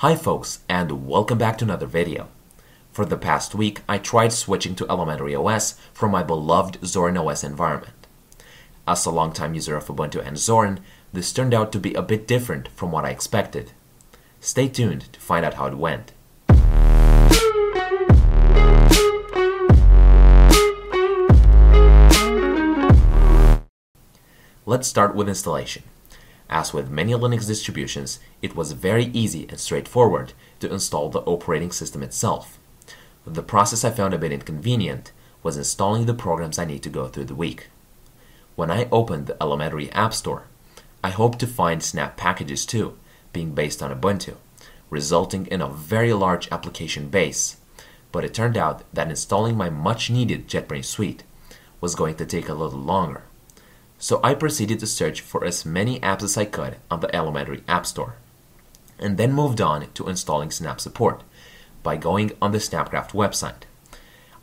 Hi folks and welcome back to another video. For the past week, I tried switching to Elementary OS from my beloved Zorin OS environment. As a longtime user of Ubuntu and Zorin, this turned out to be a bit different from what I expected. Stay tuned to find out how it went. Let's start with installation. As with many Linux distributions, it was very easy and straightforward to install the operating system itself. The process I found a bit inconvenient was installing the programs I need to go through the week. When I opened the Elementary App Store, I hoped to find Snap packages too, being based on Ubuntu, resulting in a very large application base. But it turned out that installing my much needed JetBrains suite was going to take a little longer so I proceeded to search for as many apps as I could on the Elementary App Store, and then moved on to installing Snap support by going on the Snapcraft website.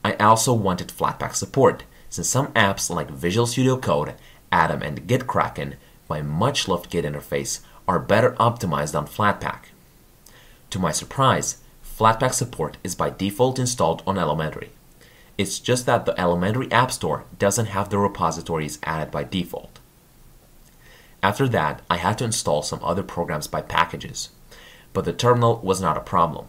I also wanted Flatpak support, since some apps like Visual Studio Code, Atom, and GitKraken, my much loved Git interface, are better optimized on Flatpak. To my surprise, Flatpak support is by default installed on Elementary. It's just that the elementary app store doesn't have the repositories added by default. After that, I had to install some other programs by packages, but the terminal was not a problem.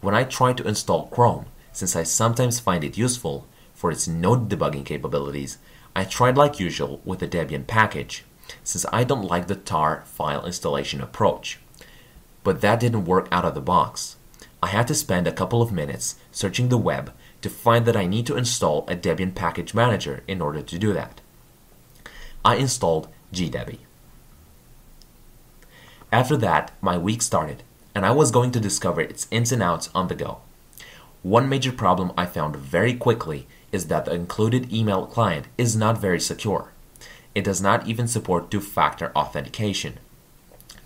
When I tried to install Chrome, since I sometimes find it useful for its node debugging capabilities, I tried like usual with the Debian package, since I don't like the tar file installation approach. But that didn't work out of the box. I had to spend a couple of minutes searching the web to find that I need to install a Debian package manager in order to do that. I installed GDebi. After that, my week started, and I was going to discover its ins and outs on the go. One major problem I found very quickly is that the included email client is not very secure. It does not even support two factor authentication,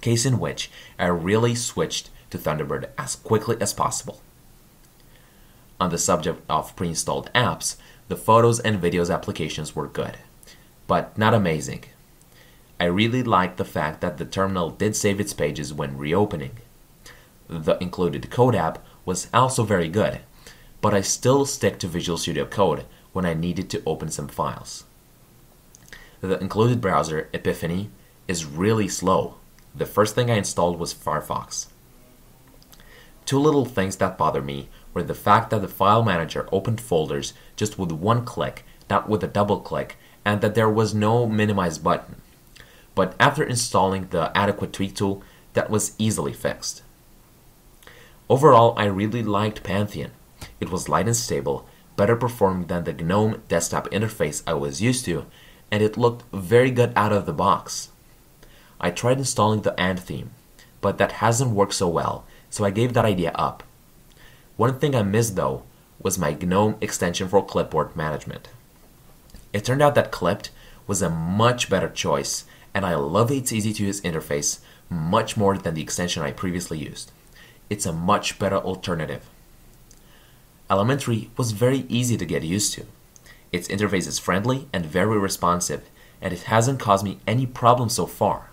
case in which I really switched to Thunderbird as quickly as possible. On the subject of pre installed apps, the photos and videos applications were good, but not amazing. I really liked the fact that the terminal did save its pages when reopening. The included Code app was also very good, but I still stick to Visual Studio Code when I needed to open some files. The included browser, Epiphany, is really slow. The first thing I installed was Firefox. Two little things that bother me were the fact that the file manager opened folders just with one click, not with a double click, and that there was no minimize button. But after installing the adequate tweak tool, that was easily fixed. Overall, I really liked Pantheon. It was light and stable, better performing than the GNOME desktop interface I was used to, and it looked very good out of the box. I tried installing the Ant theme, but that hasn't worked so well, so I gave that idea up. One thing I missed though was my GNOME extension for clipboard management. It turned out that Clipped was a much better choice, and I love its easy to use interface much more than the extension I previously used. It's a much better alternative. Elementary was very easy to get used to. Its interface is friendly and very responsive, and it hasn't caused me any problems so far.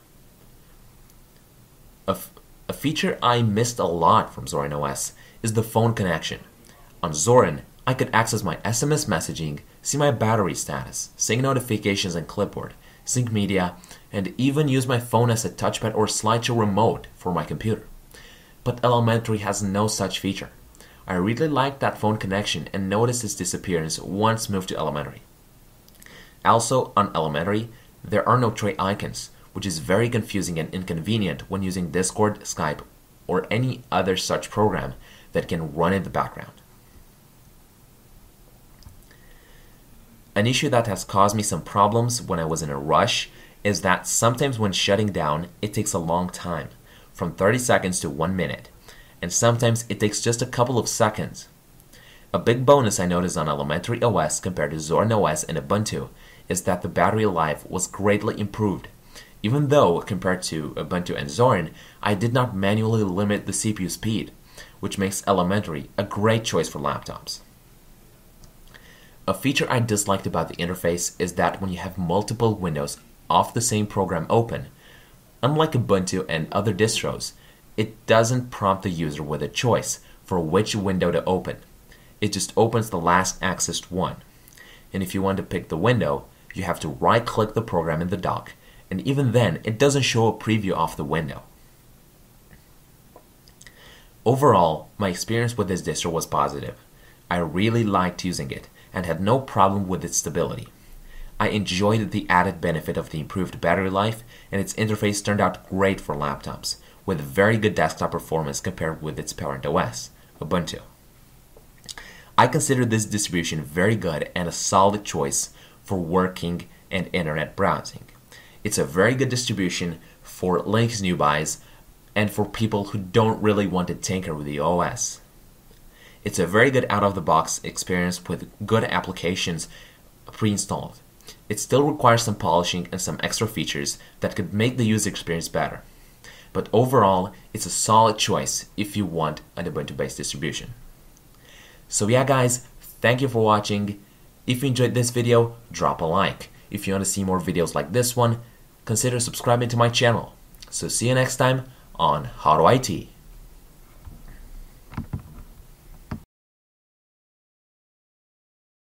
A, feature I missed a lot from Zorin OS is the phone connection. On Zorin, I could access my SMS messaging, see my battery status, sync notifications and clipboard, sync media, and even use my phone as a touchpad or slideshow remote for my computer. But Elementary has no such feature. I really liked that phone connection and noticed its disappearance once moved to Elementary. Also, on Elementary, there are no tray icons, which is very confusing and inconvenient when using Discord, Skype, or any other such program that can run in the background. An issue that has caused me some problems when I was in a rush is that sometimes when shutting down, it takes a long time, from 30 seconds to 1 minute, and sometimes it takes just a couple of seconds. A big bonus I noticed on Elementary OS compared to Zorin OS and Ubuntu is that the battery life was greatly improved. Even though, compared to Ubuntu and Zorin, I did not manually limit the CPU speed which makes Elementary a great choice for laptops. A feature I disliked about the interface is that when you have multiple windows of the same program open, unlike Ubuntu and other distros, it doesn't prompt the user with a choice for which window to open. It just opens the last accessed one. And if you want to pick the window, you have to right click the program in the dock, and even then, it doesn't show a preview of the window. Overall, my experience with this distro was positive. I really liked using it and had no problem with its stability. I enjoyed the added benefit of the improved battery life, and its interface turned out great for laptops, with very good desktop performance compared with its parent OS, Ubuntu. I consider this distribution very good and a solid choice for working and internet browsing. It's a very good distribution for Linux newbies and for people who don't really want to tinker with the OS. It's a very good out of the box experience with good applications pre installed. It still requires some polishing and some extra features that could make the user experience better. But overall, it's a solid choice if you want an Ubuntu based distribution. So, yeah, guys, thank you for watching. If you enjoyed this video, drop a like. If you want to see more videos like this one, consider subscribing to my channel. So, see you next time on HowToIT.